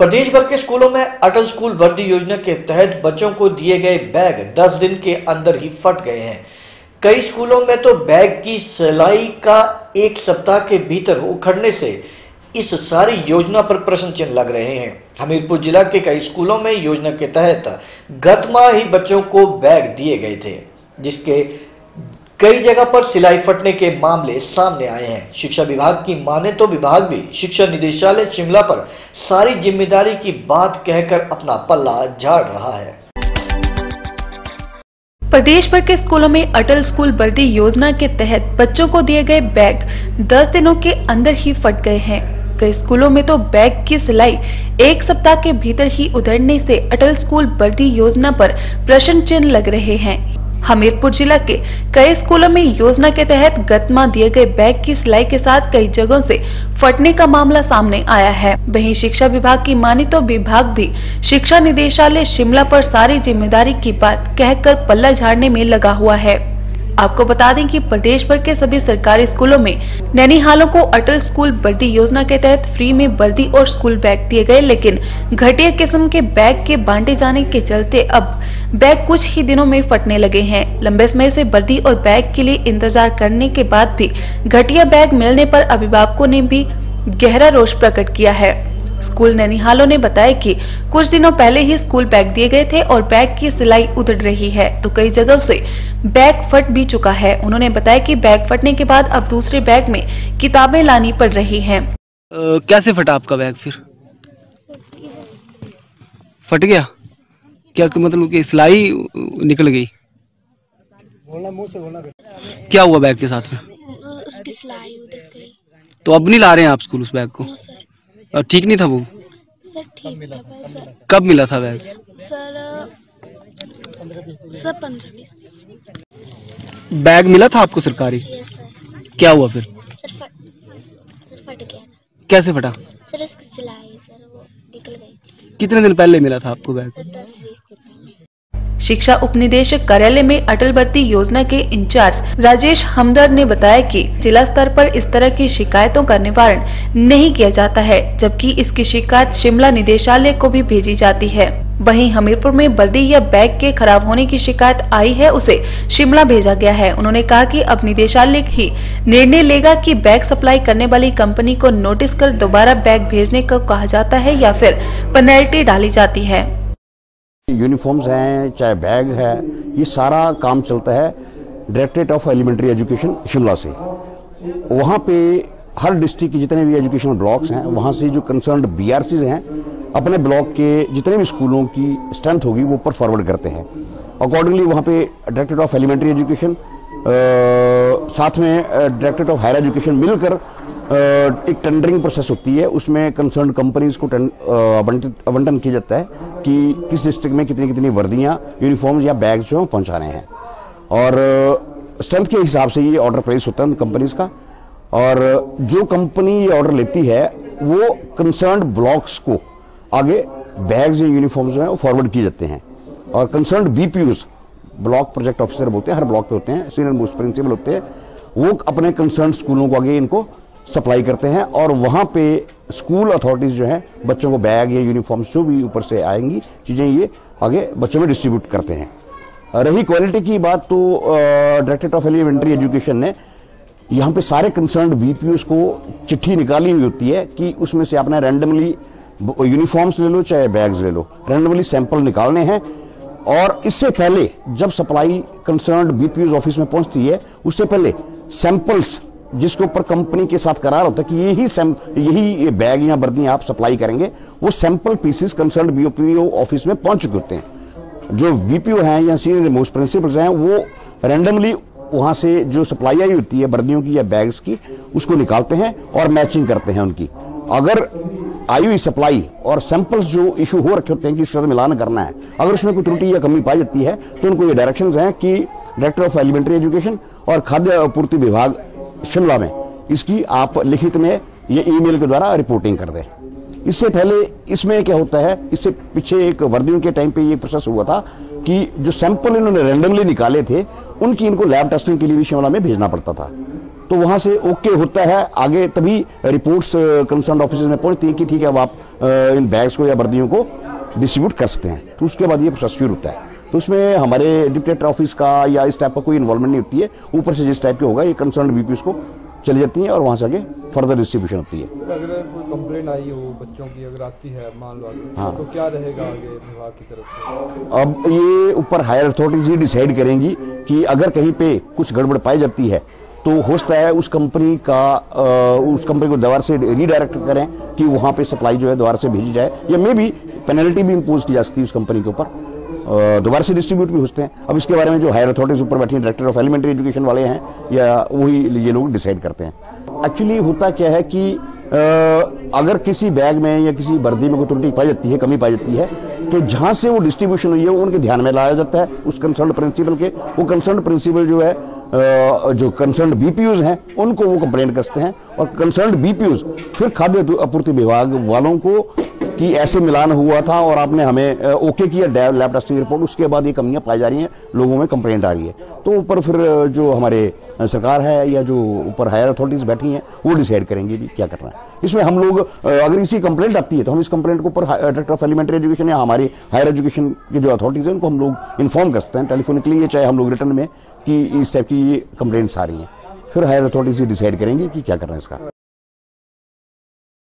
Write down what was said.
प्रदेश भर के स्कूलों में अटल स्कूल वर्दी योजना के तहत बच्चों को दिए गए बैग 10 दिन के अंदर ही फट गए हैं। कई स्कूलों में तो बैग की सिलाई का एक सप्ताह के भीतर उखड़ने से इस सारी योजना पर प्रश्न चिन्ह लग रहे हैं। हमीरपुर जिला के कई स्कूलों में योजना के तहत गत माह ही बच्चों को बैग दिए गए थे, जिसके कई जगह पर सिलाई फटने के मामले सामने आए हैं। शिक्षा विभाग की माने तो विभाग भी शिक्षा निदेशालय शिमला पर सारी ज़िम्मेदारी की बात कहकर अपना पल्ला झाड़ रहा है। प्रदेश भर के स्कूलों में अटल स्कूल वर्दी योजना के तहत बच्चों को दिए गए बैग 10 दिनों के अंदर ही फट गए हैं। कई स्कूलों में तो बैग की सिलाई एक सप्ताह के भीतर ही उधरने से अटल स्कूल वर्दी योजना पर प्रश्न चिन्ह लग रहे हैं। हमीरपुर जिला के कई स्कूलों में योजना के तहत गतमा दिए गए बैग की सिलाई के साथ कई जगहों से फटने का मामला सामने आया है। वहीं शिक्षा विभाग की मानी तो विभाग भी शिक्षा निदेशालय शिमला पर सारी ज़िम्मेदारी की बात कहकर पल्ला झाड़ने में लगा हुआ है। आपको बता दें कि प्रदेश भर के सभी सरकारी स्कूलों में नैनीहालों को अटल स्कूल वर्दी योजना के तहत फ्री में वर्दी और स्कूल बैग दिए गए, लेकिन घटिया किस्म के बैग के बांटे जाने के चलते अब बैग कुछ ही दिनों में फटने लगे हैं। लंबे समय से वर्दी और बैग के लिए इंतज़ार करने के बाद भी घटिया बैग मिलने पर अभिभावकों ने भी गहरा रोष प्रकट किया है। स्कूल नैनीहालों ने बताया कि कुछ दिनों पहले ही स्कूल बैग दिए गए थे और बैग की सिलाई उधड़ रही है तो कई जगह से बैग फट भी चुका है। उन्होंने बताया कि बैग फटने के बाद अब दूसरे बैग में किताबें लानी पड़ रही हैं। कैसे फटा आपका बैग फिर? फट गया? क्या मतलब कि सिलाई निकल गई? क्या हुआ बैग के साथ में? उसकी सिलाई उधर गई। तो अब नहीं ला रहे हैं आप स्कूल उस बैग को? सर। और ठीक नहीं था वो? सर ठीक था पर सर। कब मिला था बैग? सर सर पंद्रह बीस बैग मिला था आपको सरकारी? यस सर क्या हुआ फिर? सर फट सर फट गया था। कैसे फटा? सर इसकी सिलाई सर वो निकल गई थी। कितने दिन पहले मिला था आपको बैग? सर दस बीस दिन। पहले शिक्षा उपनिदेशक कार्यालय में अटल भर्ती योजना के इंचार्ज राजेश हमदर्द ने बताया कि जिला स्तर पर इस तरह की शिकायतों का निवारण नहीं किया जाता है, जबकि इसकी शिकायत शिमला निदेशालय को भी भेजी जाती है। वहीं हमीरपुर में वर्दी या बैग के खराब होने की शिकायत आई है, उसे शिमला भेजा गया है। उन्होंने कहा कि अब निदेशालय ही निर्णय लेगा कि बैग सप्लाई करने वाली कंपनी को नोटिस कर दोबारा बैग भेजने को कहा जाता है या फिर पेनल्टी डाली जाती है। यूनिफॉर्म्स हैं, चाहे बैग है, ये सारा काम चलता है directorate of elementary education Shimla से। वहाँ पे हर डिस्ट्रिक्ट के जितने भी एजुकेशनल ब्लॉक्स हैं, वहाँ से जो कंसर्न बीआरसीज हैं, अपने ब्लॉक के जितने भी स्कूलों की स्ट्रेंथ होगी, वो ऊपर फॉरवर्ड करते हैं। अकॉर्डिंगली वहाँ पे डायरेक्टरेट ऑफ़ एलिमेंट्री एजुकेशन साथ में डायरेक्टरेट ऑफ़ हायर एजुकेशन मिलकर एक टेंडरिंग प्रोसेस होती है, उसमें कंसर्न कंपनीज़ को आवंटन किया जाता है। कि किस डिस्ट्रिक्ट में कितनी कितनी वर्दियाँ यूनिफॉर्म्स या बैग जो पहुँचाने हैं। और स्ट्रेंथ के हिसाब से ये ऑर्डर प्लेस होता है कंपनीज़ का। और, जो कंपनी ये ऑर्डर लेती है, वो कंसर्न ब्लॉक्स को आगे बैग्स या यूनिफॉर्म्स जो है वो फॉरवर्ड किए जाते हैं। और concern BPUs block project officer बोलते हैं, हर ब्लॉक पे होते हैं सीनियर मोस्ट प्रिंसिपल होते हैं, वो अपने कंसर्न स्कूलों को आगे इनको सप्लाई करते हैं और वहाँ पे स्कूल अथॉरिटीज जो है, बच्चों को बैग या यूनिफॉर्म जो भी ऊपर से आएँगी, चीज़ें ये आगे बच्चों में डिस्ट्रीब्यूट करते हैं। रही क्वालिटी की बात तो डायरेक्टरेट ऑफ़ एलिमेंट्री एजुकेशन ने यहाँ पे सारे कंसर्न बीपीयूज को चिट्ठी निकाली हुई होती है कि उसमें से आपने रैंडमली यूनिफॉर्म्स ले लो, चाहे बैग्स ले लो रैंडमली सैंपल निकालने हैं। और इससे पहले जब सप्लाई कंसर्न बीपीयूज ऑफ़िस में पहुँचती है, उससे पहले सैंपल्स जिसके ऊपर कंपनी के साथ करार होता है कि यही यही बैग या वर्दी आप सप्लाई करेंगे, वो sample pieces concern BOPO office में पहुँच चुके होते हैं। जो वीपीओ हैं या सीनियर मोस्ट प्रिंसिपल्स हैं, वो रैंडमली वहाँ से जो सप्लाई आई होती है वर्दियों की या बैग्स की, उसको निकालते हैं और मैचिंग करते हैं उनकी। अगर आई हुई सप्लाई और सैंपल्स जो इशू हो रखे होते हैं कि इसके साथ मिलान करना है, अगर उसमें कोई त्रुटि या कमी पाई जाती है तो उनको ये डायरेक्शन हैं कि डायरेक्टर ऑफ़ एलिमेंट्री एजुकेशन और खाद्य आपूर्ति विभाग शिमला में। इसकी आप लिखित में ये ईमेल के द्वारा रिपोर्टिंग कर दें। इससे पहले इसमें क्या होता है, इससे पीछे एक वर्दियों के टाइम पे ये प्रोसेस हुआ था कि जो सैंपल इन्होंने रैंडमली निकाले थे, उनकी इनको लैब टेस्टिंग के लिए भी शिमला में भेजना पड़ता था। तो वहाँ से ओके होता है, आगे तभी रिपोर्ट्स कंसर्न ऑफ़िस में पहुँचती है कि ठीक है, अब आप इन बैग्स को या वर्दियों को डिस्ट्रीब्यूट कर सकते हैं। तो उसके बाद ये प्रोसेस शुरू होता है। तो उसमें हमारे डिप्टेटर ऑफ़िस का या इस टाइप का कोई इन्वॉल्वमेंट नहीं होती है। ऊपर से जिस टाइप के होगा ये कंसर्न बीपीएस को चली जाती है और वहाँ से आगे फर्दर डिस्ट्रीब्यूशन होती है। अगर कोई कंप्लेन आई हो बच्चों की अगर आती है मान लो हाँ। तो क्या रहेगा आगे विभाग की तरफ़ से? अब ये ऊपर हायर अथॉरिटीज ही डिसाइड करेंगी कि अगर कहीं पे कुछ गड़बड़ पाई जाती है तो हो सकता है उस कंपनी का अ, उस कंपनी को दोबारा से रीडायरेक्ट करें कि वहाँ पे सप्लाई जो है दोबारा से भेजी जाए। या मे भी पेनल्टी भी इम्पोज की जा सकती है उस कंपनी के ऊपर। दोबारा से डिस्ट्रीब्यूट भी होते हैं। अब इसके बारे में जो हायर अथॉरिटीज ऊपर बैठी हैं डायरेक्टर ऑफ़ एलिमेंट्री एजुकेशन वाले हैं, या वही ये लोग डिसाइड करते हैं। एक्चुअली होता क्या है कि अगर किसी बैग में या किसी वर्दी में कोई त्रुटि पाई जाती है, कमी पाई जाती है तो जहाँ से वो डिस्ट्रीब्यूशन हुई है, वो उनके ध्यान में लाया जाता है। उस कंसर्न प्रिंसिपल के, वो कंसर्न प्रिंसिपल जो है जो कंसर्न बीपीयूज हैं, उनको वो कंप्लेंट करते हैं। और कंसर्न बीपीयूज फिर खाद्य आपूर्ति विभाग वालों को कि ऐसे मिलान हुआ था और आपने हमें ओके किया लैब टेस्टिंग रिपोर्ट उसके बाद ये कमियाँ पाई जा रही हैं, लोगों में कंप्लेंट आ रही है। तो ऊपर फिर जो हमारे सरकार है या जो ऊपर हायर अथॉरिटीज बैठी हैं, वो डिसाइड करेंगे भी क्या करना है। इसमें हम लोग अगर इसी कंप्लेंट आती है तो हम इस कंप्लेंट को ऊपर डायरेक्टर ऑफ़ एलिमेंट्री एजुकेशन या हमारी हायर एजुकेशन की जो अथॉरिटीज है, उनको हम लोग इन्फॉर्म करते हैं टेलीफोनिकली या चाहे हम लोग रिटर्न में कि इस टाइप की कंप्लेंट्स आ रही हैं। फिर हायर अथॉरिटीज ये डिसाइड करेंगी कि क्या करना है इसका।